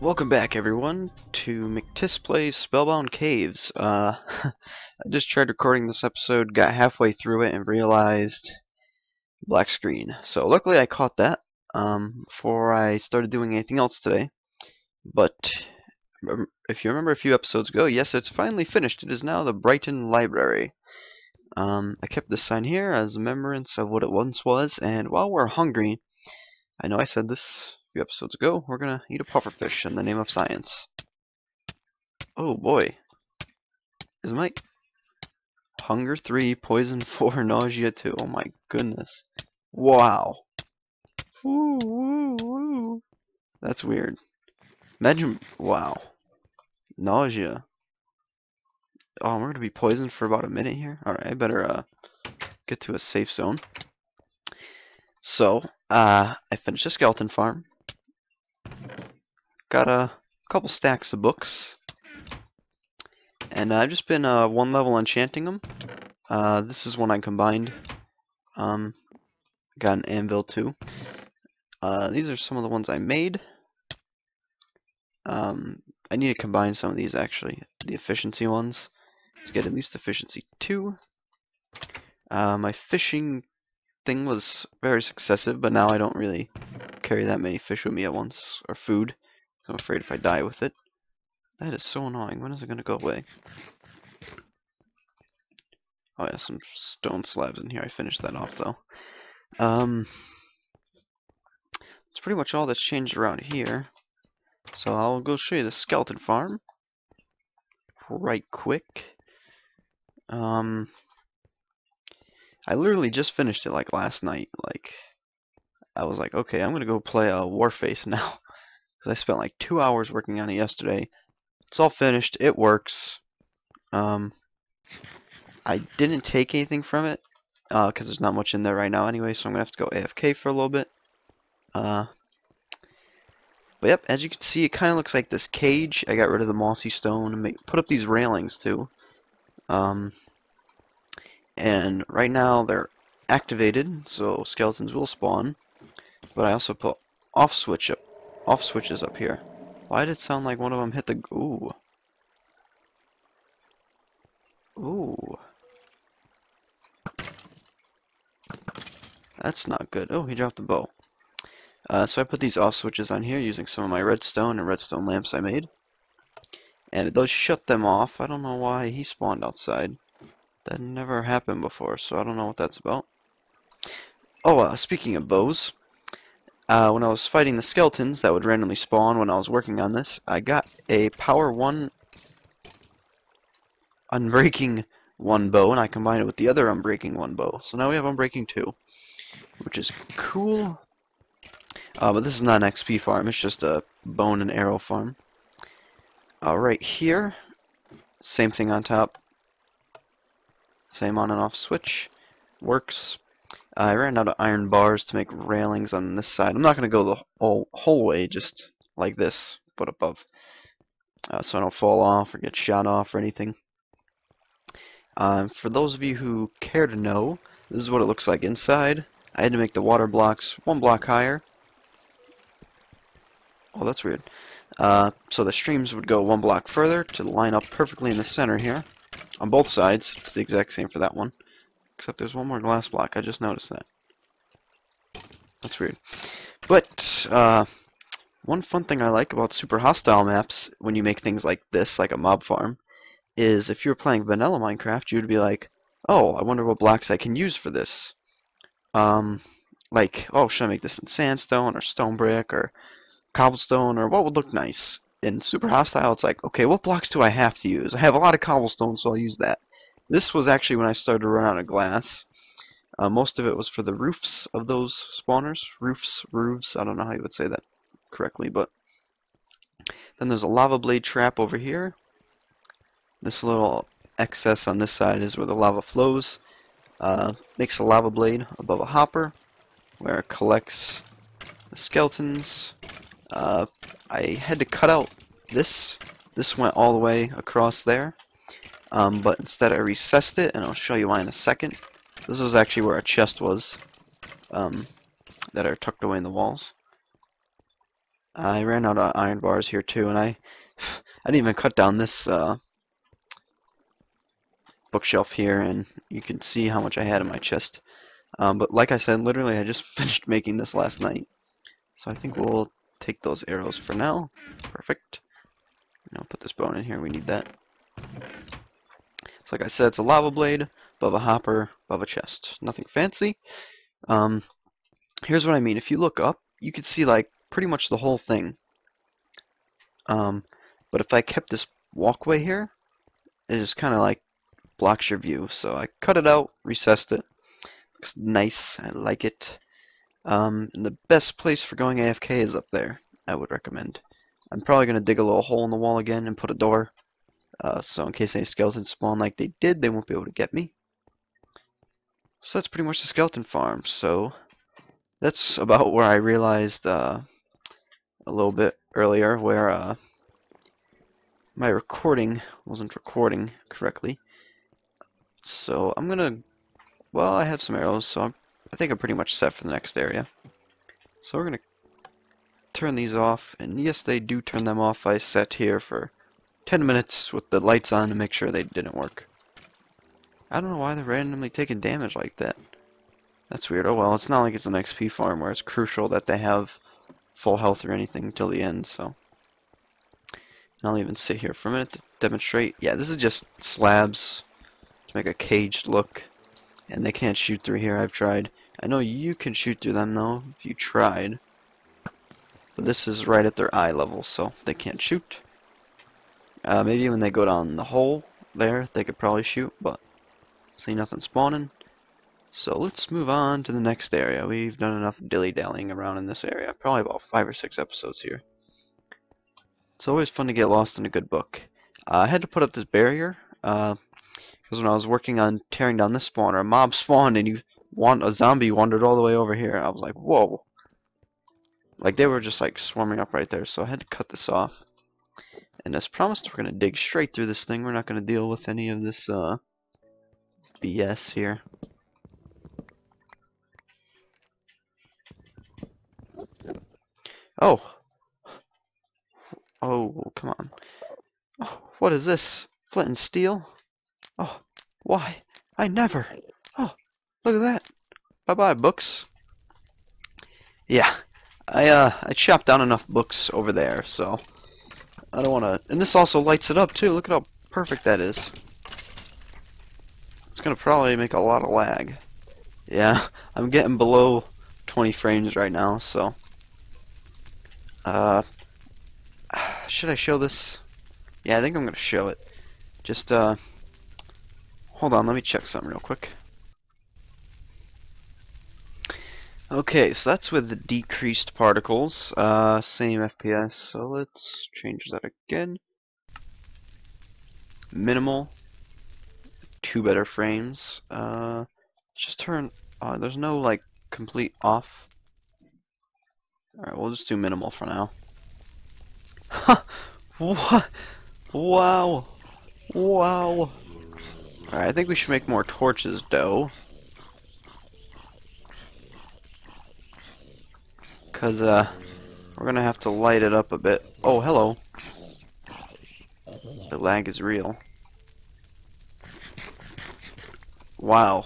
Welcome back everyone to McTis Plays Spellbound Caves. Uh, I just tried recording this episode, got halfway through it, and realized black screen. So luckily I caught that um, before I started doing anything else today. But if you remember a few episodes ago, yes, it's finally finished. It is now the Brighton Library. Um, I kept this sign here as a remembrance of what it once was, and while we're hungry, I know I said this few episodes ago, we're gonna eat a pufferfish in the name of science. Oh boy. Is my hunger 3, poison 4, nausea 2? Oh my goodness. Wow. Woo, woo, woo. That's weird. Imagine, wow. Nausea. Oh, we're gonna be poisoned for about a minute here? Alright, I better uh, get to a safe zone. So, uh, I finished a skeleton farm. Got a couple stacks of books. And I've just been uh, one level enchanting them. Uh, this is one I combined. Um, got an anvil too. Uh, these are some of the ones I made. Um, I need to combine some of these actually, the efficiency ones, to get at least efficiency 2. Uh, my fishing thing was very successive, but now I don't really carry that many fish with me at once, or food. I'm afraid if I die with it. That is so annoying. When is it going to go away? Oh yeah, some stone slabs in here. I finished that off though. Um, that's pretty much all that's changed around here. So I'll go show you the skeleton farm right quick. Um, I literally just finished it like last night. Like, I was like, okay, I'm gonna go play a Warface now because I spent like two hours working on it yesterday. It's all finished. It works. Um, I didn't take anything from it because uh, there's not much in there right now anyway, so I'm gonna have to go AFK for a little bit. Uh, but yep, as you can see, it kind of looks like this cage. I got rid of the mossy stone and make, put up these railings too. Um, and right now they're activated, so skeletons will spawn. But I also put off switch up off switches up here. Why did it sound like one of them hit the... Ooh. Ooh. That's not good. Oh, he dropped the bow. Uh, so I put these off switches on here using some of my redstone and redstone lamps I made. And it does shut them off. I don't know why he spawned outside. That never happened before, so I don't know what that's about. Oh, uh, speaking of bows, uh, when I was fighting the skeletons that would randomly spawn when I was working on this, I got a Power 1 Unbreaking 1 bow, and I combined it with the other Unbreaking 1 bow. So now we have Unbreaking 2, which is cool. Uh, but this is not an XP farm, it's just a bone and arrow farm. Uh, right here, same thing on top. Same on and off switch. Works. I ran out of iron bars to make railings on this side. I'm not going to go the whole, whole way, just like this, but above. Uh, so I don't fall off or get shot off or anything. Uh, for those of you who care to know, this is what it looks like inside. I had to make the water blocks one block higher. Oh, that's weird. Uh, so the streams would go one block further to line up perfectly in the center here. On both sides, it's the exact same for that one. Except there's one more glass block. I just noticed that. That's weird. But, uh, one fun thing I like about super hostile maps, when you make things like this, like a mob farm, is if you were playing vanilla Minecraft, you'd be like, oh, I wonder what blocks I can use for this. Um, like, oh, should I make this in sandstone or stone brick or cobblestone or what would look nice? In super hostile, it's like, okay, what blocks do I have to use? I have a lot of cobblestone, so I'll use that. This was actually when I started to run out of glass. Uh, most of it was for the roofs of those spawners. Roofs, roofs, I don't know how you would say that correctly, but then there's a lava blade trap over here. This little excess on this side is where the lava flows. Uh, makes a lava blade above a hopper where it collects the skeletons. Uh, I had to cut out this. This went all the way across there. Um, but instead I recessed it, and I'll show you why in a second. This was actually where a chest was, um, that are tucked away in the walls. I ran out of iron bars here too, and I I didn't even cut down this uh, bookshelf here, and you can see how much I had in my chest. Um, but like I said, literally I just finished making this last night. So I think we'll take those arrows for now. Perfect. I'll put this bone in here, we need that. So like I said, it's a lava blade, above a hopper, above a chest. Nothing fancy. Um, here's what I mean. If you look up, you can see like pretty much the whole thing. Um, but if I kept this walkway here, it just kind of like blocks your view. So I cut it out, recessed it. Looks nice. I like it. Um, and the best place for going AFK is up there. I would recommend. I'm probably going to dig a little hole in the wall again and put a door. Uh, so in case any skeletons spawn like they did, they won't be able to get me. So that's pretty much the skeleton farm. So that's about where I realized uh, a little bit earlier where uh, my recording wasn't recording correctly. So I'm gonna, well I have some arrows so I'm, I think I'm pretty much set for the next area. So we're gonna turn these off and yes they do turn them off. I set here for 10 minutes with the lights on to make sure they didn't work. I don't know why they're randomly taking damage like that. That's weird. Oh well, it's not like it's an XP farm where it's crucial that they have full health or anything until the end, so. And I'll even sit here for a minute to demonstrate. Yeah, this is just slabs to make a caged look. And they can't shoot through here, I've tried. I know you can shoot through them though, if you tried. But this is right at their eye level, so they can't shoot. Uh, maybe when they go down the hole there, they could probably shoot, but see nothing spawning. So let's move on to the next area. We've done enough dilly-dallying around in this area. Probably about five or six episodes here. It's always fun to get lost in a good book. Uh, I had to put up this barrier because uh, when I was working on tearing down this spawner, a mob spawned and you want a zombie wandered all the way over here. I was like, whoa. Like they were just like swarming up right there, so I had to cut this off. And as promised, we're going to dig straight through this thing. We're not going to deal with any of this uh, BS here. Oh. Oh, come on. Oh, what is this? Flint and steel? Oh, why? I never. Oh, look at that. Bye-bye, books. Yeah, I uh I chopped down enough books over there, so I don't want to. And this also lights it up too. Look at how perfect that is. It's gonna probably make a lot of lag. Yeah, I'm getting below 20 frames right now, so. Uh, should I show this? Yeah, I think I'm gonna show it. Just uh, hold on. Let me check something real quick. Okay, so that's with the decreased particles, uh, same FPS, so let's change that again. Minimal, two better frames, uh, just turn, uh, there's no, like, complete off. Alright, we'll just do minimal for now. what? Wow. Wow. Alright, I think we should make more torches, though. Because, uh, we're going to have to light it up a bit. Oh, hello. The lag is real. Wow.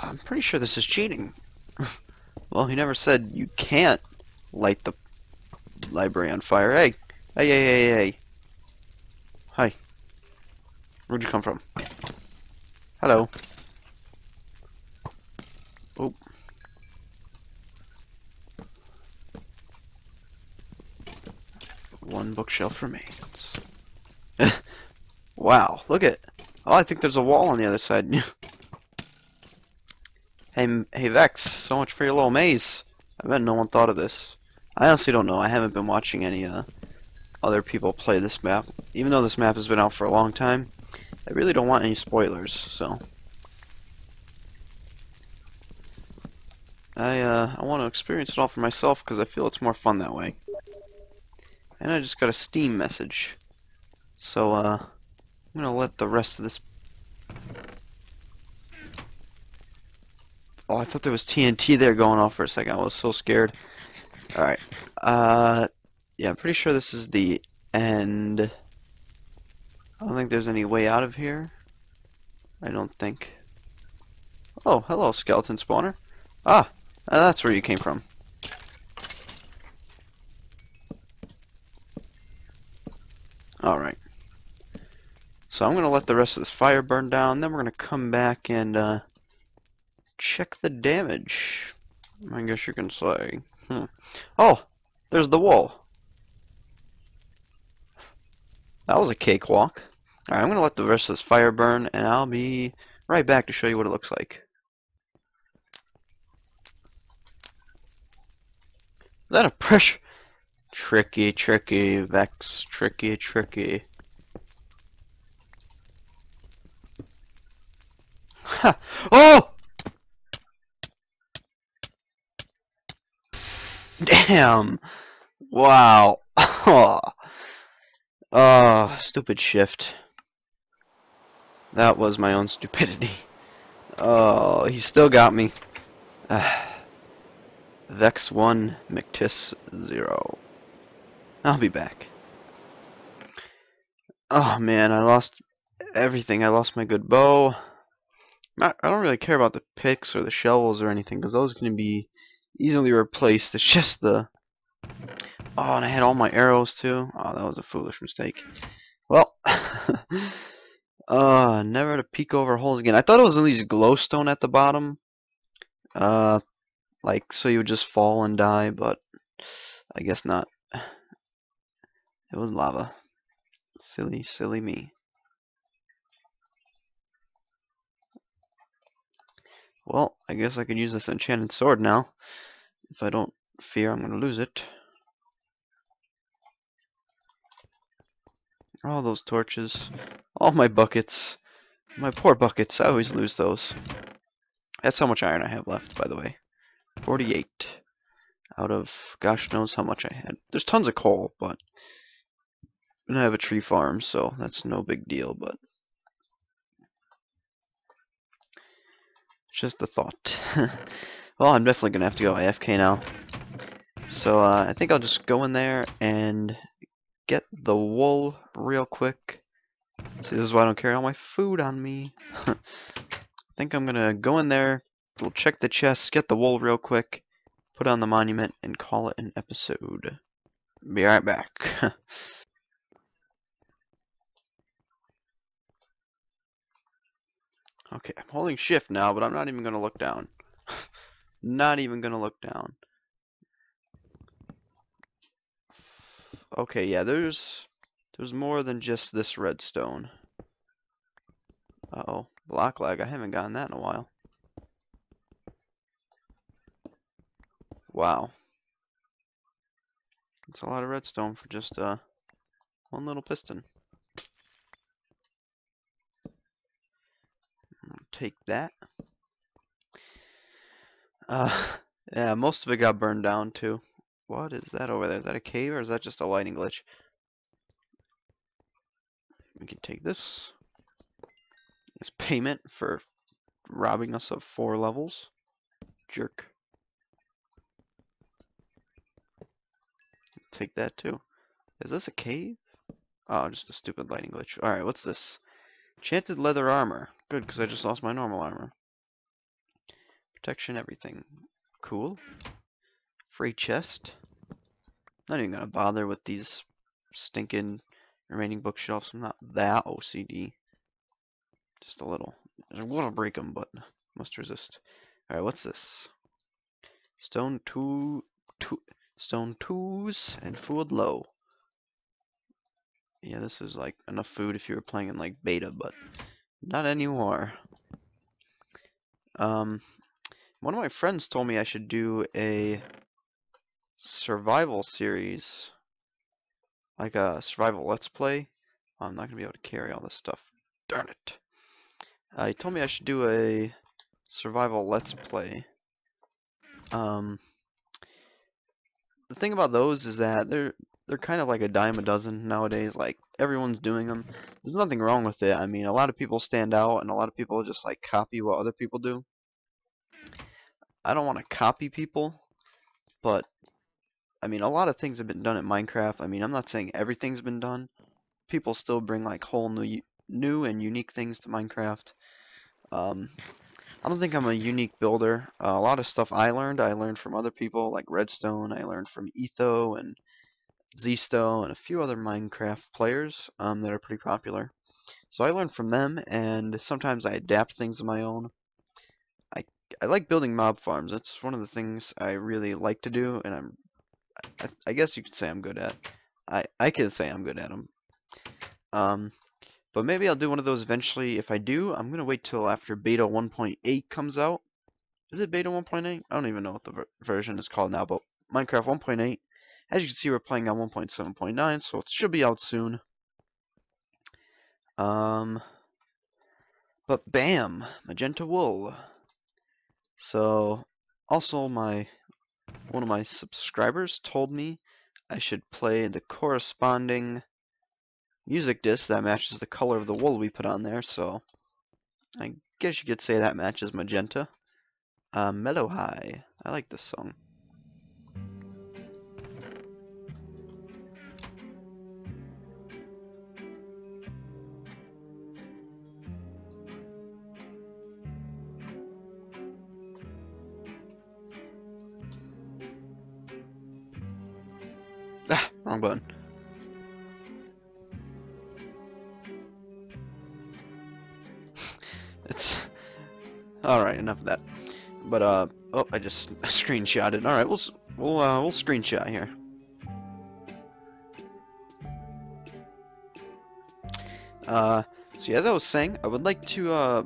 I'm pretty sure this is cheating. well, he never said you can't light the library on fire. Hey! Hey, hey, hey, hey. Hi. Where'd you come from? Hello. Oh. One bookshelf remains. wow, look at. Oh, I think there's a wall on the other side. hey, hey Vechs, so much for your little maze. I bet no one thought of this. I honestly don't know. I haven't been watching any uh, other people play this map. Even though this map has been out for a long time, I really don't want any spoilers, so. I, uh, I want to experience it all for myself because I feel it's more fun that way. And I just got a Steam message. So, uh, I'm gonna let the rest of this... Oh, I thought there was TNT there going off for a second. I was so scared. Alright. Uh, yeah, I'm pretty sure this is the end. I don't think there's any way out of here. I don't think. Oh, hello, skeleton spawner. Ah, that's where you came from. Alright. So I'm going to let the rest of this fire burn down, then we're going to come back and uh, check the damage. I guess you can say. Hmm. Oh, there's the wall. That was a cakewalk. Alright, I'm going to let the rest of this fire burn, and I'll be right back to show you what it looks like. Is that a pressure? Tricky, tricky, Vechs, tricky, tricky. Ha! Oh! Damn! Wow. oh, stupid shift. That was my own stupidity. Oh, he still got me. Uh, Vechs 1, McTis 0. I'll be back. Oh man, I lost everything. I lost my good bow. I don't really care about the picks or the shovels or anything because those can be easily replaced. It's just the... Oh, and I had all my arrows too. Oh, that was a foolish mistake. Well, uh, never to peek over holes again. I thought it was at least glowstone at the bottom. Uh, like, so you would just fall and die, but I guess not. It was lava. Silly, silly me. Well, I guess I could use this enchanted sword now. If I don't fear I'm going to lose it. All those torches. All my buckets. My poor buckets. I always lose those. That's how much iron I have left, by the way. 48. Out of gosh knows how much I had. There's tons of coal, but and I have a tree farm, so that's no big deal, but just a thought. well, I'm definitely going to have to go AFK now. So uh, I think I'll just go in there and get the wool real quick. See, this is why I don't carry all my food on me. I think I'm going to go in there, we'll check the chests, get the wool real quick, put on the monument, and call it an episode. Be right back. Okay, I'm holding shift now, but I'm not even going to look down. not even going to look down. Okay, yeah, there's there's more than just this redstone. Uh oh block lag. I haven't gotten that in a while. Wow. It's a lot of redstone for just uh, one little piston. Take that. Uh, yeah, most of it got burned down too. What is that over there? Is that a cave or is that just a lighting glitch? We can take this. It's payment for robbing us of four levels. Jerk. Take that too. Is this a cave? Oh, just a stupid lighting glitch. Alright, what's this? Enchanted leather armor. Good, because I just lost my normal armor. Protection, everything. Cool. Free chest. Not even gonna bother with these stinking remaining bookshelves. I'm not that OCD. Just a little. I want to break them, but must resist. Alright, what's this? Stone two, two, stone twos and food low. Yeah, this is like enough food if you were playing in like beta, but not anymore. Um, one of my friends told me I should do a survival series, like a survival let's play. I'm not gonna be able to carry all this stuff. Darn it! Uh, he told me I should do a survival let's play. Um, the thing about those is that they're they're kind of like a dime a dozen nowadays. Like everyone's doing them. There's nothing wrong with it. I mean, a lot of people stand out, and a lot of people just like copy what other people do. I don't want to copy people, but I mean, a lot of things have been done in Minecraft. I mean, I'm not saying everything's been done. People still bring like whole new, new and unique things to Minecraft. Um, I don't think I'm a unique builder. Uh, a lot of stuff I learned, I learned from other people like Redstone. I learned from Etho and Zisteau and a few other Minecraft players um, that are pretty popular. So I learn from them, and sometimes I adapt things of my own. I I like building mob farms. That's one of the things I really like to do, and I'm I, I guess you could say I'm good at. I I can say I'm good at them. Um, but maybe I'll do one of those eventually. If I do, I'm gonna wait till after beta 1.8 comes out. Is it beta 1.8? I don't even know what the ver version is called now, but Minecraft 1.8. As you can see, we're playing on 1.7.9, so it should be out soon. Um, but bam, magenta wool. So, also my one of my subscribers told me I should play the corresponding music disc that matches the color of the wool we put on there, so I guess you could say that matches magenta. Uh, Mellohi. I like this song. Wrong button. It's all right. Enough of that. But uh, oh, I just screenshotted. All right, we'll we'll uh, we'll screenshot here. Uh, so yeah, as I was saying, I would like to uh,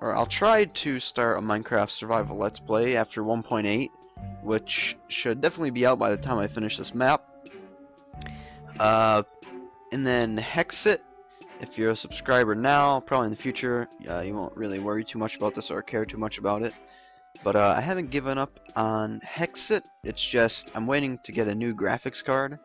or I'll try to start a Minecraft Survival Let's Play after 1.8, which should definitely be out by the time I finish this map. Uh, and then Hexxit if you're a subscriber now, probably in the future, uh, you won't really worry too much about this or care too much about it. But uh, I haven't given up on Hexxit. It's just I'm waiting to get a new graphics card.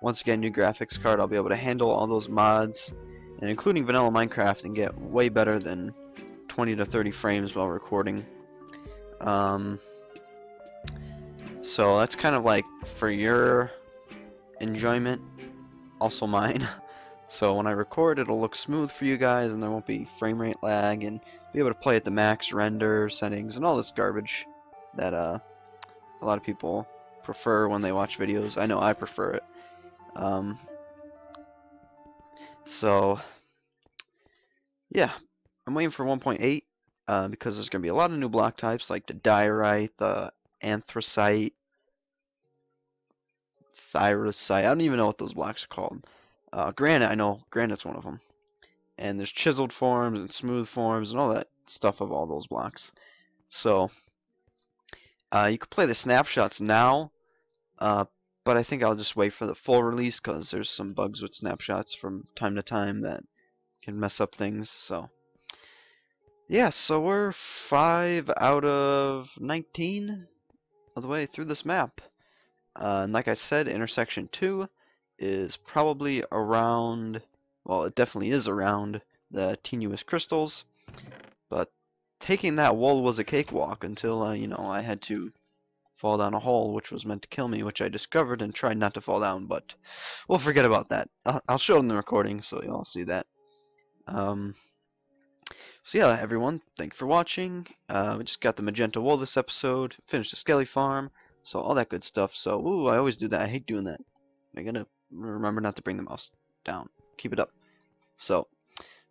Once again, new graphics card, I'll be able to handle all those mods, and including vanilla Minecraft, and get way better than 20 to 30 frames while recording. Um, so that's kind of like for your enjoyment, also mine. So when I record, it'll look smooth for you guys, and there won't be frame rate lag, and be able to play at the max render settings and all this garbage that uh, a lot of people prefer when they watch videos. I know I prefer it. Um, so yeah, I'm waiting for 1.8 uh, because there's going to be a lot of new block types like the diorite, the anthracite, thyrosite. I don't even know what those blocks are called. Uh, granite, I know granite's one of them. And there's chiseled forms and smooth forms and all that stuff of all those blocks. So, uh, you can play the snapshots now, uh, but I think I'll just wait for the full release because there's some bugs with snapshots from time to time that can mess up things. So, yeah, so we're 5 out of 19 all the way through this map. Uh, and like I said, intersection 2 is probably around, well, it definitely is around the tenuous crystals, but taking that wool was a cakewalk until, uh, you know, I had to fall down a hole which was meant to kill me, which I discovered and tried not to fall down, but we'll forget about that. I'll, I'll show it in the recording so you'll all see that. Um, so yeah, everyone, thank you for watching. Uh, we just got the magenta wool this episode, finished the skelly farm, so all that good stuff. So, ooh, I always do that. I hate doing that. I gonna remember not to bring the mouse down. Keep it up. So,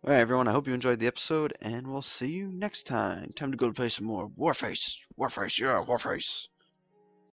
alright everyone, I hope you enjoyed the episode, and we'll see you next time. Time to go play some more Warface. Warface, yeah, Warface.